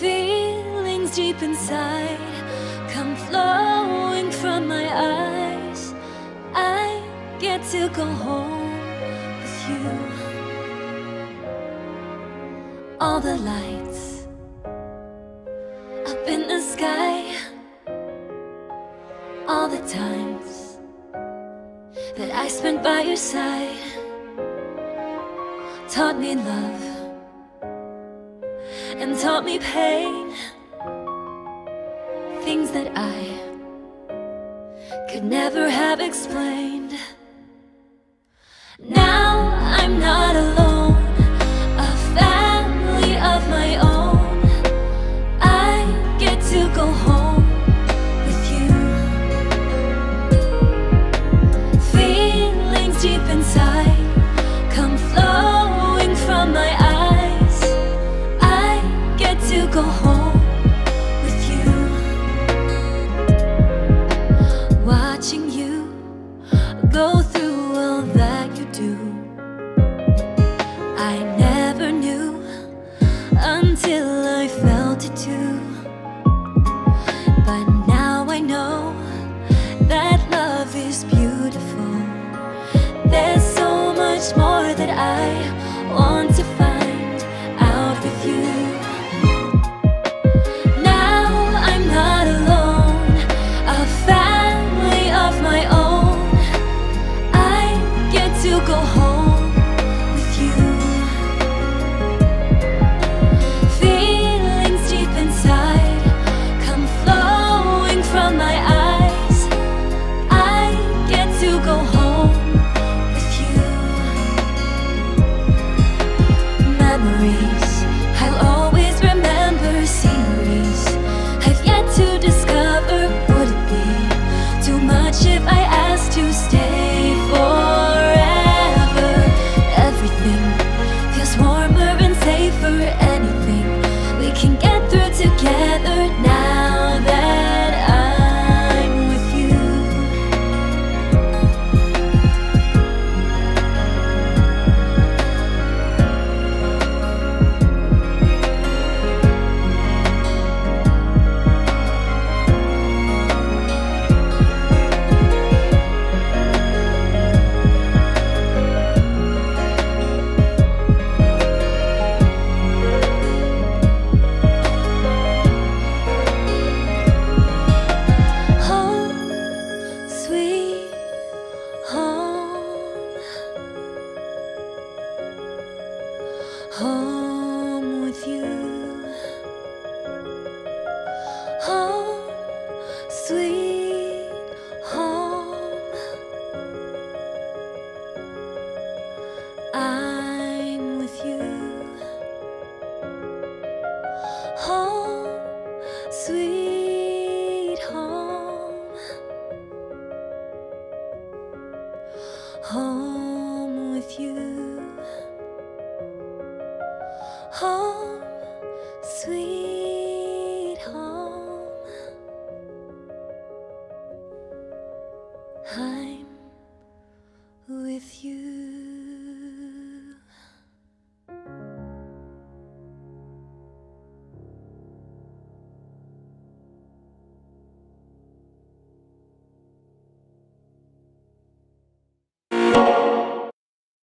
Feelings deep inside come flowing from my eyes. I get to go home with you. All the lights up in the sky, all the times that I spent by your side taught me love and taught me pain. Things that I could never have explained. Now I'm not alone, go home with you. Watching you go through all that you do. Home with you. Home, sweet home. I'm with you. Home, sweet home. Home with you. Home, sweet